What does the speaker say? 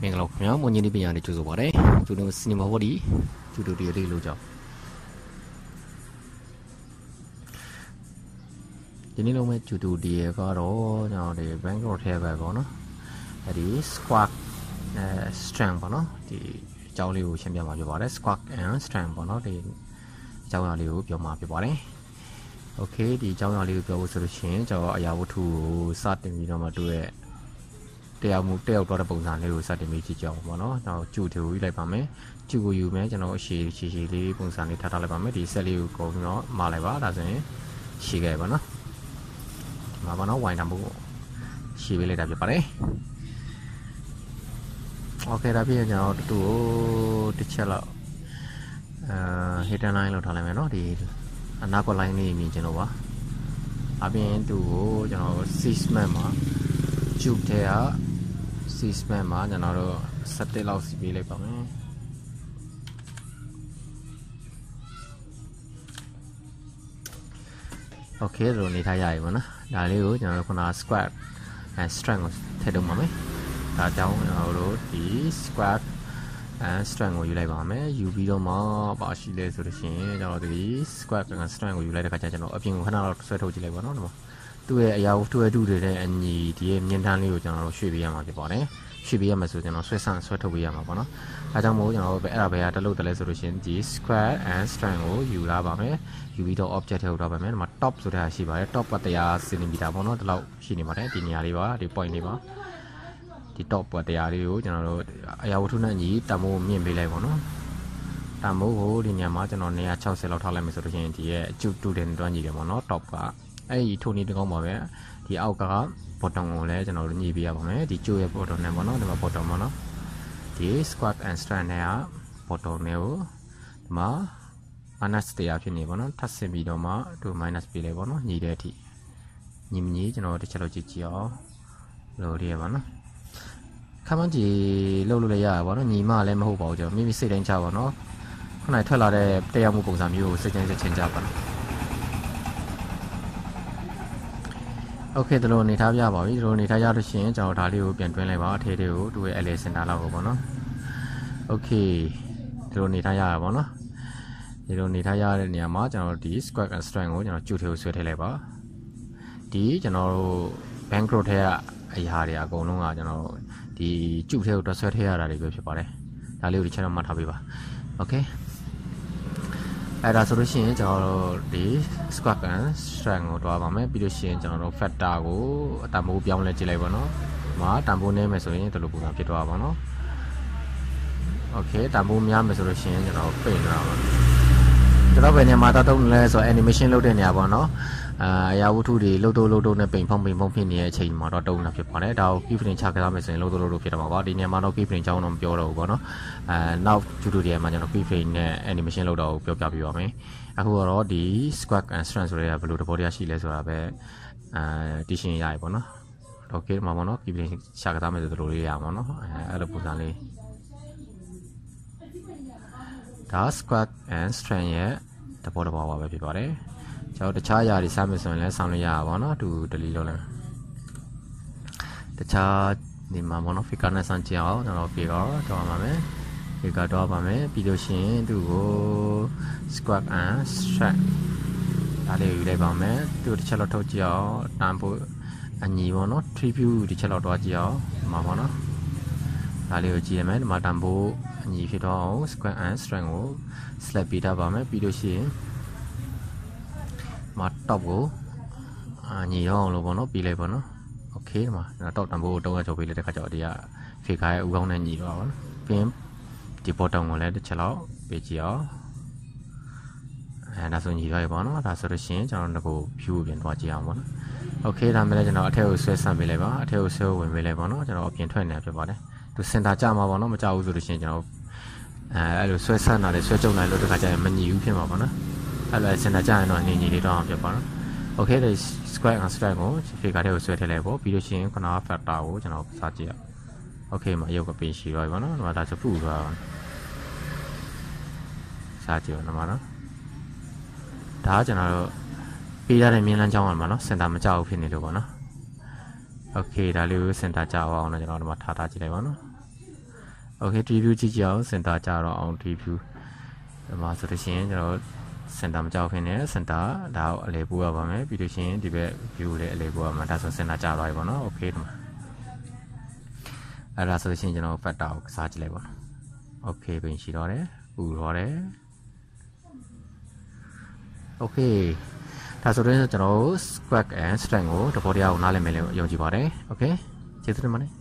မင်္ဂလာခင်ဗျာမွန်ကြီးနေပညာနဲ့ကြိုဆိုပါရစေကျူတို့စီနီမာဟောဒီကျူတို့ဒီလေးလို့ကြောင်းဒီနေ့လုံးမဲ့ကျူတို့ဒီကတော့ကျွန်တော်ဒီ Bangalore ထဲပဲပေါ့နော်အဲဒီ squat အဲ strength ပေါ့နော်ဒီအကြောင်းလေးကိုရှင်းပြမှာဖြစ်ပါတယ် squat and strength ပေါ့နော်ဒီအကြောင်းအရာလေးကိုပြောမှာဖြစ်ပါတယ်โอเคဒီအကြောင်းအရာလေးကိုပြောဖို့ဆိုလို့ရှိရင်ကျွန်တော်အရာဝတ္ထုကိုစတင်ပြီးတော့မှတွေ့ရဲ့ တရားမှုတက်ရောက်သွားတဲ့ပုံစံလေးကိုစတင်ပြီးကြည့်ကြအောင်ပေါ့နော်။နောက်ကျူတွေကိုယူလိုက်ပါမယ်။ကျူကိုယူမယ်ကျွန်တော်အရှိရှိရှိလေးပုံစံလေးထားထားလိုက်ပါမယ်။ဒီဆက်လေးကိုကုန်ပြီးတော့မလိုက်ပါဒါဆိုရင်ရှိခဲ့ပါနော်။ဒီမှာပေါ့နော်ဝိုင်းတာမှုရှိပေးလိုက်တာဖြစ်ပါတယ်။ Okay ဒါဖြစ်ရင်ကျွန်တော်တူတူတစ်ချက်လောက်အဲ hidden line လောက်ထားလိုက်မယ်နော်။ဒီအနာကွက် line လေးမြင်ကျွန်တော်ပါ။အပြင်သူကိုကျွန်တော် six man မှာ tube ထဲက six man မှာကျွန်တော်တို့7လောက်စီပေးလိုက်ပါမယ်โอเคဒါလိုနေထားရပြီပေါ့နော်ဒါလေးကိုကျွန်တော်တို့ခုန squat and strength ကိုထည့်တော့ပါမယ်ဒါကြောင့်ကျွန်တော်တို့ဒီ squat and strength ကိုယူလိုက်ပါမယ်ယူပြီးတော့မှပါရှိလဲဆိုလို့ရှိရင်ကျွန်တော်ဒီ squat and strength ကိုယူလိုက်တဲ့ခါကျကျွန်တော်အပြင်ကိုခဏတော့ဆွဲထုတ်ကြည့်လိုက်ပါတော့ဒီမှာ သူ့ရဲ့အရာဝတ္ထုရဲ့တူတွေတဲ့အညီဒီရဲ့မြင်တန်းလေးကိုကျွန်တော်တို့ရွှေ့ပေးရမှာဖြစ်ပါတယ်ရွှေ့ပေးရမှာဆိုကျွန်တော်ဆွဲဆန့်ဆွဲထုတ်ပေးရမှာပေါ့နော်အဲကြောင့်မို့ကျွန်တော်တို့အဲ့ဒါပဲတလို့တလဲဆိုလို့ရှိရင်ဒီ square and strength ကိုယူလာပါမယ်ယူပြီးတော့ object ထဲကိုတော့ပါမယ်ဒီမှာ top ဆိုတဲ့ဟာရှိပါတယ် top က100 cm ပေါ့နော်ဒီလောက်ရှိနေပါတယ်ဒီနေရာလေးပါဒီ point လေးပါဒီ top က100လေးကိုကျွန်တော်တို့အရာဝတ္ထုနဲ့ညီတမိုးမြင့်ပေးလိုက်ပေါ့နော်တမိုးကိုဒီနေရာမှာကျွန်တော်160လောက်ထားလိုက်မယ်ဆိုလို့ရှိရင်ဒီရဲ့အကျုပ်တူတယ်တွန်းညီတယ်ပေါ့နော် top က အဲ့ဒီထိုးနေတကောင်းပါပဲဒီအောက်က bottom ကိုလည်းကျွန်တော်တို့ညှိပေးရပါမယ်ဒီကျိုးရဲ့ bottom နဲ့ပေါ့နော်ဒီမှာ bottom ပေါ့နော်ဒီ squat and strand နဲ့က bottom နဲ့ကိုဒီမှာ minus တရားဖြစ်နေပေါ့နော်ထပ်ဆင်ပြီးတော့မှသူ minus ပေးလိုက်ပေါ့နော်ညီတဲ့အထိညီမညီကျွန်တော်တစ်ချက်လောက်ကြည့်ကြည့်အောင်လို့ရပါနော်ခမန်းကြီးလှုပ်လို့လည်းရပါဘောနော်ညီမလည်းမဟုတ်ပါဘူးကျွန်တော်မိမိစိတ်တိုင်းချပါနော်ခုနကထွက်လာတဲ့တရားမှုပုံစံမျိုးကိုစိတ်ချင်းစိတ်ချင်းကြပါနော် โอเคဒီလိုနေထားပြပါပြီဒီလိုနေထားရလို့ရှိရင်ကျွန်တော်ဒါလေးကိုပြန်တွင်းလိုက်ပါအထေးလေးကိုသူ့ရဲ့ LA center လောက်ကိုပေါ့နော်โอเคဒီလိုနေထားရတာပေါ့နော်ဒီလိုနေထားရတဲ့နေရာမှာကျွန်တော်ဒီ square and strength ကိုကျွန်တော်ကျူထေကိုဆွဲထည့်လိုက်ပါဒီကျွန်တော်တို့ bankroll ထဲကအရာတွေအကုန်လုံးကကျွန်တော်ဒီကျူထဲကိုတွဆွဲထည့်ရတာတွေပဲဖြစ်ပါတယ်ဒါလေးကိုဒီချက်တော့မှတ်ထားပေးပါโอเค အဲ့ဒါဆိုလို့ရှိရင်ကျွန်တော်တို့ဒီ squat ကန် strength ကိုတွားပါမယ်ပြီးလို့ရှိရင်ကျွန်တော်တို့ factor ကိုအတန်ဖိုးပြောင်းလဲကြည့်လိုက်ပါတော့။မာတန်ဖိုးနည်းမယ်ဆိုရင်ဒီလိုပုံစံဖြစ်သွားပါတော့။ Okay တန်ဖိုးများမယ်ဆိုလို့ရှိရင်ကျွန်တော်ပိတ်ထားပါမယ်။ကျွန်တော်ဘယ်နေရာမှာတောက်တုံးလဲဆိုတော့ animation လုပ်တဲ့နေရာပေါ့နော်။ အာအရာဝတ္ထုတွေလှုပ်တော့လှုပ်တော့နဲ့ပိန်ဖုံးပိန်ဖုံးဖြစ်နေတဲ့အချိန်မှာတော့တုံးတာဖြစ်ပါတယ်ဒါကို key frame ချကြမယ်ဆိုရင်လှုပ်တော့လှုပ်တော့ဖြစ်တော့မှာပါဒီနေရာမှာတော့ key frame ချောင်းတော့မပြောတော့ဘူးပေါ့နော်အာနောက် tutorial မှာကျွန်တော် key frame နဲ့ animation လုပ်တော့ပြောပြပြပါမယ်အခုတော့ဒီ squat and strength ဆိုတဲ့ဘယ်လိုသဘောတရားရှိလဲဆိုတာပဲအာတည်ရှင်းရရပေါ့နော်တော့ key မှာပေါ့နော် key frame ချကြမယ်ဆိုတော့လေးရပါပေါ့နော်အဲအဲ့လိုပုံစံလေးဒါ squat and strength ရဲ့တဘောတဘောပါပဲဖြစ်ပါတယ် ကျွန်တော်တခြားຢာတွေစမယ်ဆိုရင်လည်းဆောင်းလို့ရပါဘောနော်သူဒလီလုပ်လိုက်တခြားဒီမှာဘောနော် figure နဲ့ဆန်းကြည့်အောင်ကျွန်တော် figure တော့ပါမယ် figure တော့ပါမယ်ပြီးလို့ရှိရင်သူ့ကို squat and stretch ဒါလေးယူလိုက်ပါမယ်သူတစ်ချက်လောက်ထုတ်ကြည့်အောင်တန်ဖို့အညီပေါ့နော် tribute တစ်ချက်လောက်တွားကြည့်အောင်ဒီမှာပေါ့နော်ဒါလေးကိုကြည့်ရမယ်ဒီမှာတန်ဖို့အညီဖြစ်တော့အောင် squat and strength ကို slap ပေးထားပါမယ်ပြီးလို့ရှိရင် မှာ top ကိုညီရောအောင်လို့ပေါ့နော်ပြီးလိုက်ပေါ့နော် okay ဒီမှာကျွန်တော် top တန်ဖိုးကို300ကျော်ပြီးလိုက်တဲ့ခါကျတော့ဒီက fake ရဲ့ဥကောင်းနဲ့ညီတော့ပါနော်ပြီးရင်ဒီ bottom ကိုလည်းတစ်ချက်လောက်ပေးကြည့်အောင်အဲဒါဆိုညီသွားပြီပေါ့နော်ဒါဆိုလို့ရှိရင်ကျွန်တော်ငကို view ကိုပြန်သွားကြည့်အောင်ပေါ့နော် okay ဒါမှလည်းကျွန်တော်အထက်ကိုဆွဲဆန့်ပေးလိုက်ပါအထက်ကိုဆွဲဝင်ပေးလိုက်ပေါ့နော်ကျွန်တော်အပြင်ထွက်နေတာဖြစ်ပါတယ်သူစင်တာကြမှာပေါ့နော်မကြဘူးဆိုလို့ရှိရင်ကျွန်တော်အဲအဲ့လိုဆွဲဆန့်တာလေဆွဲကြုံနိုင်လို့တခါကျရင်မညီဘူးဖြစ်မှာပေါ့နော် အဲ့လိုစင်တာကြရင်တော့ညီညီလေးတော့အောင်ပြပါတော့ okay ဒီ square and strike ကို figure ထဲကိုဆွဲထည့်လိုက်ပေါ့ပြီးလို့ရှိရင်ခုနက factor ကိုကျွန်တော်စကြည့်ရ okay မှာရုပ်ကပင်ရှိသွားပြီပေါ့နော်ဒီမှာဒါစဖူသွားစကြည့်ပါနော်မနော်ဒါကကျွန်တော်တို့ပေးရတဲ့မြင်းလန်းချောင်းပါမှာနော်စင်တာမကြောက်ဘူးဖြစ်နေလို့ပေါ့နော် okay ဒါလေးကိုစင်တာကြောက်အောင်တော့ကျွန်တော်ဒီမှာထားထားကြည့်လိုက်ပါနော် okay review ကြည့်ကြအောင်စင်တာကြတော့အောင် review ဒီမှာဆိုလို့ရှိရင်ကျွန်တော် center မကြောက်ခင်နဲ့ center ဒါကိုအလဲပို့ရပါမယ်ပြီးလို့ရှိရင်ဒီဘက် view ကိုလည်းအလဲပို့ရမှာဒါဆို center ကြသွားပြီပေါ့နော် okay ဒီမှာအဲ့ဒါဆိုလို့ရှိရင်ကျွန်တော် factor ကိုကစားကြည့်လိုက်ပါနော် okay ပြင်ရှိတော့တယ်ပူတော့တယ် okay ဒါဆိုရင်ကျွန်တော် squat and strength ကိုတဘောတရားကိုနားလည်မယ်လို့ယုံကြည်ပါတယ် okay ကျေးဇူးတင်ပါတယ်